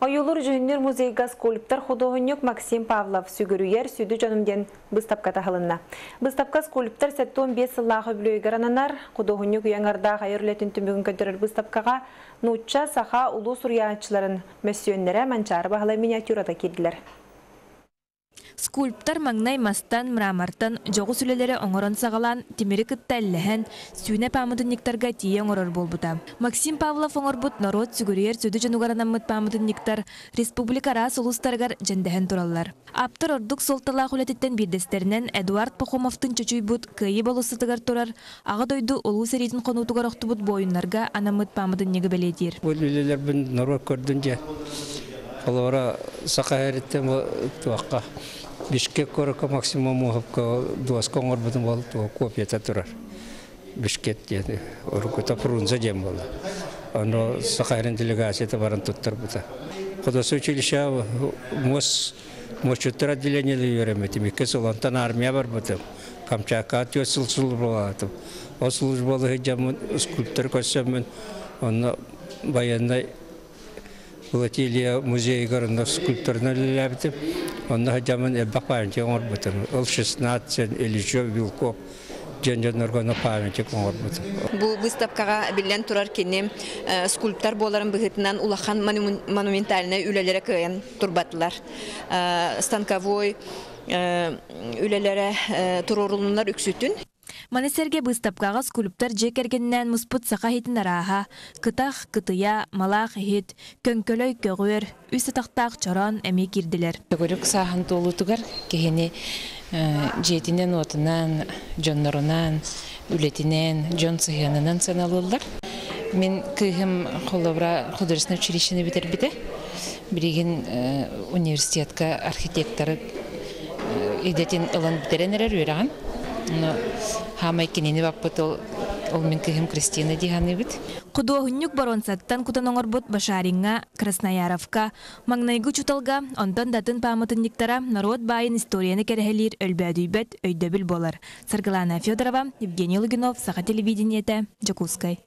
Ойулур жүннер музейга скульптор художник Максим Павлов сүгүрүйер сүді жонумден быстапка тахылынна. Быстапка скульптор сәттон 5 сыллағы бүлөйгер ананар, художник уяңарда хайырлетін түмігін көндірір быстапкаға нучча саха улу сурьянчыларын мәсүйенлері манчары бағылай миниатюрада келділер. Скульптор маңнай мастан мрамартан жоғы сүлелері оңырын сағалан темері кытта әлләһән сүйне памыдынниктарға тие оңырыр болбута. Максим Павлов оңырбут народ сүгірер сөді жанугаранаммыт памыдынниктар республика рас улустаргар жәндәһән тураллар. Аптыр ордук солтала хүләтеттен бирдестерінен Эдуард Пахомовтың чөчуй бұд кыйы болысытыгар турар, ағы дойду олу сәретін қонутугар оқтубут бойынларға анамыт памыдыннегі белетир. Бұл үлелер бін народ көрдін же. Олора сақайреттен туаққа. Бишкек корыка максимум дуас коңор бутун бол то копията турар. Бишкек деді. Оркута прунза дем бол. Оно Сахарин делегацията баран туттар бута. Кодасы училище мос мочуттар отделение ли юремет. Мике солантан армия бар бута. Камчака тёсыл служба О служба хеджам скульптор көсөмөн. Оны баяндай Латилия музей городов скульптурно лябтып, он хажамын элбак памяти оңор бутын. Ол 16 Ильичев Вилков жан-жаннаргана памяти оңор бутын. Бу выставкага билен турар кенем скульптор боларын быгытынан улахан монументальный үлелере кыян турбатлар. Станковой үлелере турорулунар үксүтүн. Манесерге быстапкаға скульптор жекергеннен мұспыт сақа хетін араға, кытақ, кытыя, малақ хет, көнкөлөй көгөр, үсі тақтақ чоран әме кирділер. Көрік сахан толутугар кехені жетінен отынан, жоннорунан, үлетінен, жон сыхянынан саналылар. Мен кыхым холовра художественное училищені бітер біті. Біреген университетка архитекторы идетін ылан бітеренерер өраған. Хамай кенени баппыт ол мен кыхым Кристина диханы бит. Кудуохуннюк баронсаттан Башаринга, Краснояровка, Магнайгу чуталга, онтон датын памытынниктара народ байын историяны керехелир өлбәдүйбәт өйдөбіл болар. Саргалана Федорова, Евгений Лугинов, Саха телевидениете, Джакускай.